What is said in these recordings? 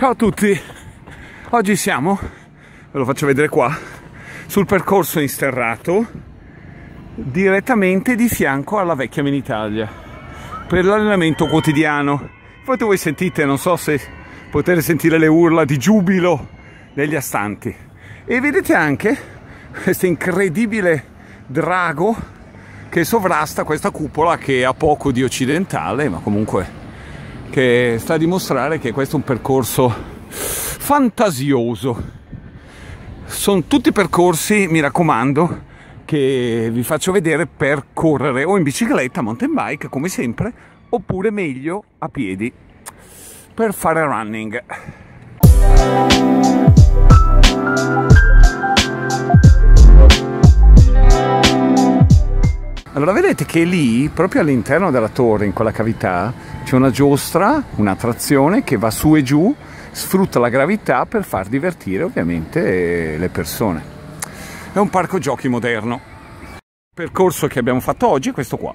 Ciao a tutti, oggi siamo, ve lo faccio vedere qua, sul percorso insterrato direttamente di fianco alla vecchia Minitalia per l'allenamento quotidiano. Infatti voi sentite, non so se potete sentire le urla di giubilo degli astanti e vedete anche questo incredibile drago che sovrasta questa cupola che ha poco di occidentale ma comunque che sta a dimostrare che questo è un percorso fantasioso. Sono tutti percorsi, mi raccomando, che vi faccio vedere per correre o in bicicletta, mountain bike, come sempre, oppure meglio a piedi per fare running. Allora vedete che lì, proprio all'interno della torre, in quella cavità, c'è una giostra, una trazione che va su e giù, sfrutta la gravità per far divertire ovviamente le persone. È un parco giochi moderno. Il percorso che abbiamo fatto oggi è questo qua.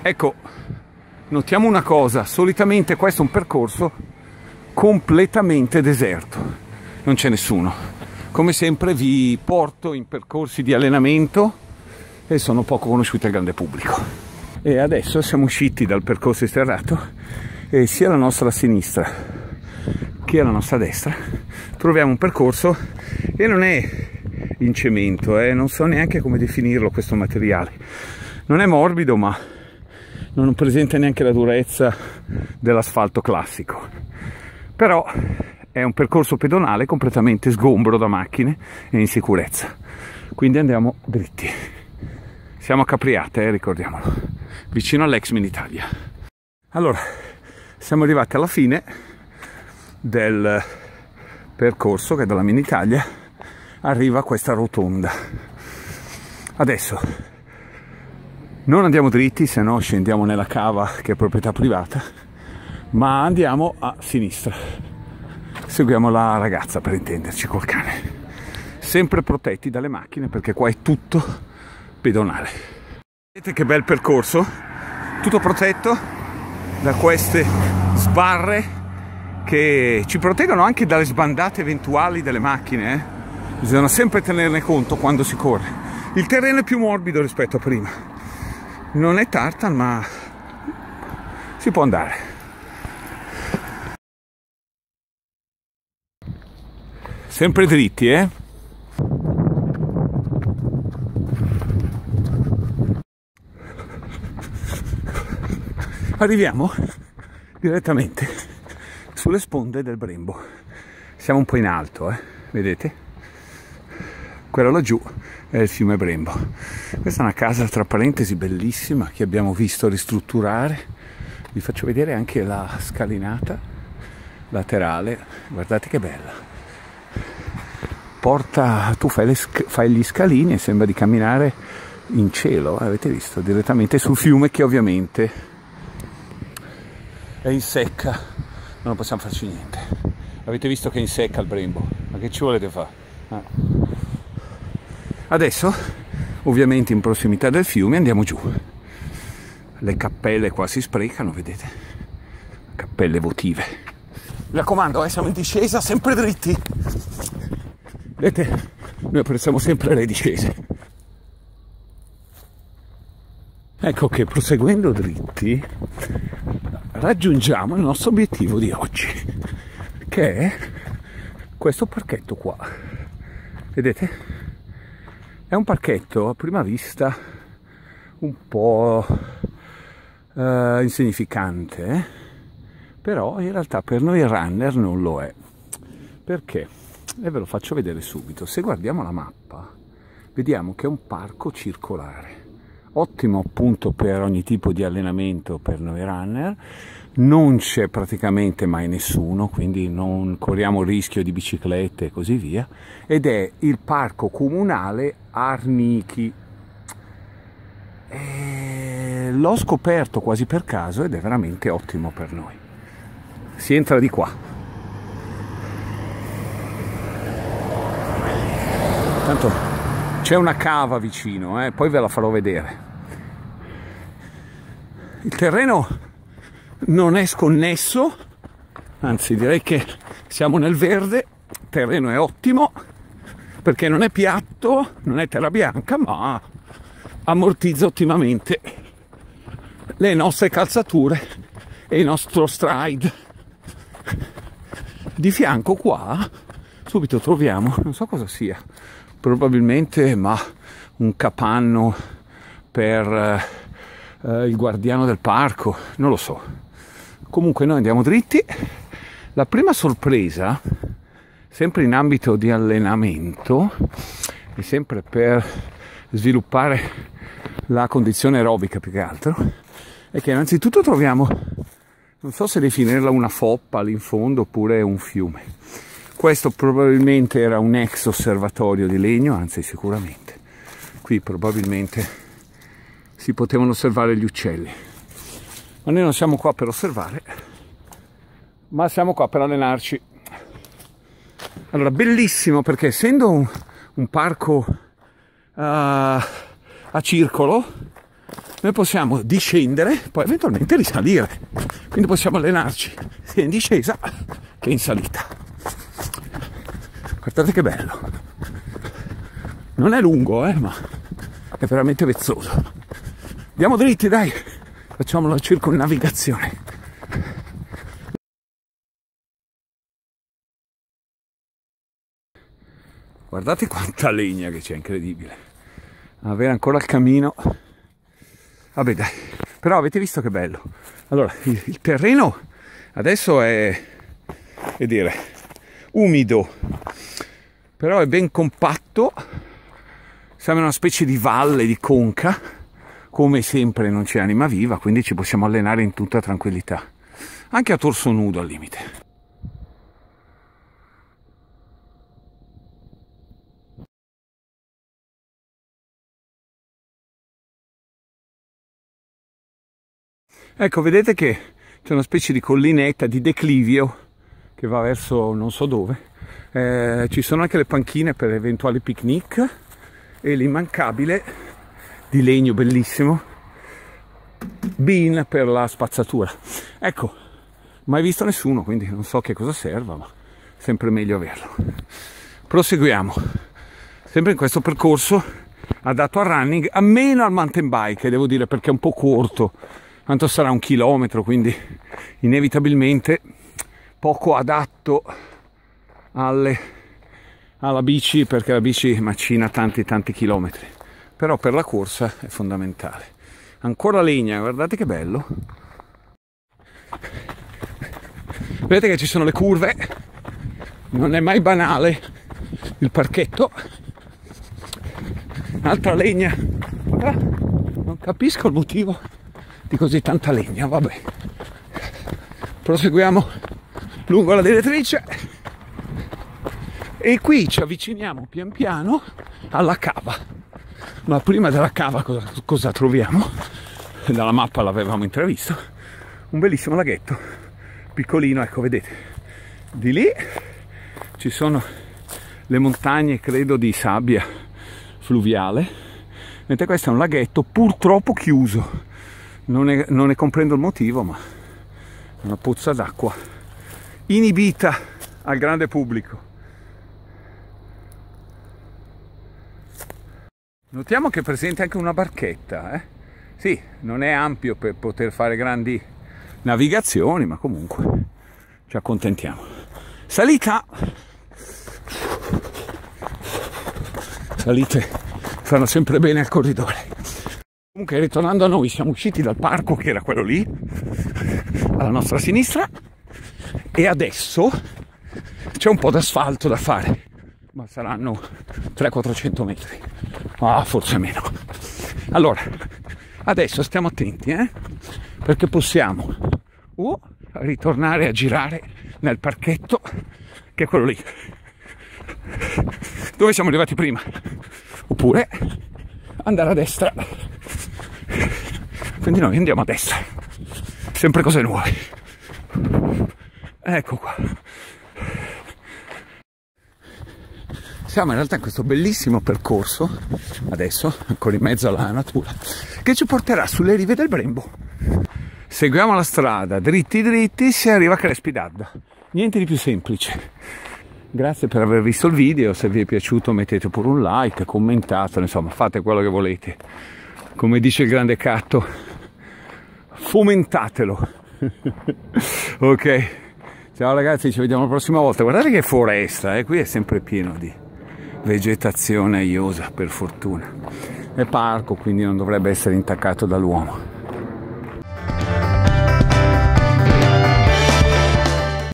Ecco, notiamo una cosa, solitamente questo è un percorso completamente deserto, non c'è nessuno. Come sempre vi porto in percorsi di allenamento e sono poco conosciuti al grande pubblico. E adesso siamo usciti dal percorso esterrato e sia alla nostra sinistra che alla nostra destra troviamo un percorso che non è in cemento, eh? non so neanche come definirlo questo materiale. Non è morbido ma non presenta neanche la durezza dell'asfalto classico. Però è un percorso pedonale completamente sgombro da macchine e in sicurezza. Quindi andiamo dritti. Siamo a Capriate, eh, ricordiamolo, vicino all'ex Minitalia. Allora, siamo arrivati alla fine del percorso che dalla Minitalia arriva a questa rotonda. Adesso non andiamo dritti, se no scendiamo nella cava che è proprietà privata, ma andiamo a sinistra. Seguiamo la ragazza per intenderci col cane. Sempre protetti dalle macchine perché qua è tutto pedonale. Vedete che bel percorso, tutto protetto da queste sbarre che ci proteggono anche dalle sbandate eventuali delle macchine. Eh? Bisogna sempre tenerne conto quando si corre. Il terreno è più morbido rispetto a prima. Non è tartan, ma si può andare. Sempre dritti, eh? Arriviamo direttamente sulle sponde del Brembo. Siamo un po' in alto, eh? vedete? Quello laggiù è il fiume Brembo. Questa è una casa, tra parentesi, bellissima che abbiamo visto ristrutturare. Vi faccio vedere anche la scalinata laterale. Guardate che bella. Porta, tu fai, fai gli scalini e sembra di camminare in cielo, avete visto, direttamente sul fiume che ovviamente è in secca, non possiamo farci niente. Avete visto che è in secca il Brembo, ma che ci volete fare? Ah. Adesso, ovviamente in prossimità del fiume, andiamo giù. Le cappelle qua si sprecano, vedete? Cappelle votive. Mi raccomando, eh, siamo in discesa, sempre dritti. Vedete? Noi apprezziamo sempre le discese. Ecco che proseguendo dritti raggiungiamo il nostro obiettivo di oggi, che è questo parchetto qua. Vedete? È un parchetto a prima vista un po' uh, insignificante, eh? però in realtà per noi runner non lo è. Perché? E ve lo faccio vedere subito. Se guardiamo la mappa, vediamo che è un parco circolare ottimo appunto per ogni tipo di allenamento per noi runner, non c'è praticamente mai nessuno, quindi non corriamo il rischio di biciclette e così via, ed è il parco comunale Arnichi. E l'ho scoperto quasi per caso ed è veramente ottimo per noi. Si entra di qua. Tanto c'è una cava vicino, eh? poi ve la farò vedere il terreno non è sconnesso anzi direi che siamo nel verde, il terreno è ottimo perché non è piatto, non è terra bianca, ma ammortizza ottimamente le nostre calzature e il nostro stride. Di fianco qua subito troviamo, non so cosa sia, probabilmente ma un capanno per eh, il guardiano del parco, non lo so. Comunque noi andiamo dritti. La prima sorpresa, sempre in ambito di allenamento e sempre per sviluppare la condizione aerobica più che altro, è che innanzitutto troviamo, non so se definirla una foppa lì in fondo oppure un fiume. Questo probabilmente era un ex osservatorio di legno, anzi sicuramente. Qui probabilmente si potevano osservare gli uccelli. Ma noi non siamo qua per osservare, ma siamo qua per allenarci. Allora, bellissimo perché essendo un, un parco uh, a circolo, noi possiamo discendere, poi eventualmente risalire. Quindi possiamo allenarci sia in discesa che in salita. Guardate che bello. Non è lungo, eh, ma è veramente vezzoso. Andiamo dritti, dai. Facciamo la circonnavigazione. Guardate quanta legna che c'è, incredibile. Avere ancora il camino. Vabbè dai, però avete visto che bello. Allora, il, terreno adesso è, che dire, umido, però è ben compatto. Sembra una specie di valle, di conca come sempre non c'è anima viva, quindi ci possiamo allenare in tutta tranquillità, anche a torso nudo al limite. Ecco, vedete che c'è una specie di collinetta, di declivio che va verso non so dove. Eh, ci sono anche le panchine per eventuali picnic e l'immancabile di legno bellissimo, bin per la spazzatura. Ecco, mai visto nessuno, quindi non so che cosa serva, ma sempre meglio averlo. Proseguiamo, sempre in questo percorso adatto al running, a meno al mountain bike, devo dire perché è un po' corto, tanto sarà un chilometro, quindi inevitabilmente poco adatto alle, alla bici perché la bici macina tanti tanti chilometri però per la corsa è fondamentale. Ancora legna, guardate che bello. Vedete che ci sono le curve, non è mai banale il parchetto. Altra legna. Ah, non capisco il motivo di così tanta legna, vabbè. Proseguiamo lungo la direttrice. E qui ci avviciniamo pian piano alla cava. Ma prima della cava cosa, cosa troviamo? Dalla mappa l'avevamo intravisto, un bellissimo laghetto, piccolino, ecco vedete, di lì ci sono le montagne, credo, di sabbia fluviale, mentre questo è un laghetto purtroppo chiuso, non ne, non ne comprendo il motivo, ma è una pozza d'acqua inibita al grande pubblico. Notiamo che è presente anche una barchetta, eh? Sì, non è ampio per poter fare grandi navigazioni, ma comunque ci accontentiamo. Salita! Salite fanno sempre bene al corridore. Comunque, ritornando a noi, siamo usciti dal parco che era quello lì, alla nostra sinistra, e adesso c'è un po' d'asfalto da fare, ma saranno 300-400 metri. Ah forse meno. Allora adesso stiamo attenti eh? perché possiamo o ritornare a girare nel parchetto che è quello lì. Dove siamo arrivati prima? Oppure andare a destra. Quindi noi andiamo a destra. Sempre cose nuove ecco qua siamo in realtà in questo bellissimo percorso, adesso ancora in mezzo alla natura, che ci porterà sulle rive del Brembo. Seguiamo la strada dritti dritti si arriva a Crespi d'Adda. Niente di più semplice. Grazie per aver visto il video, se vi è piaciuto mettete pure un like, commentate, insomma fate quello che volete. Come dice il grande Catto, fomentatelo. ok, ciao ragazzi, ci vediamo la prossima volta. Guardate che foresta, eh? qui è sempre pieno di vegetazione iosa, per fortuna. È parco, quindi non dovrebbe essere intaccato dall'uomo.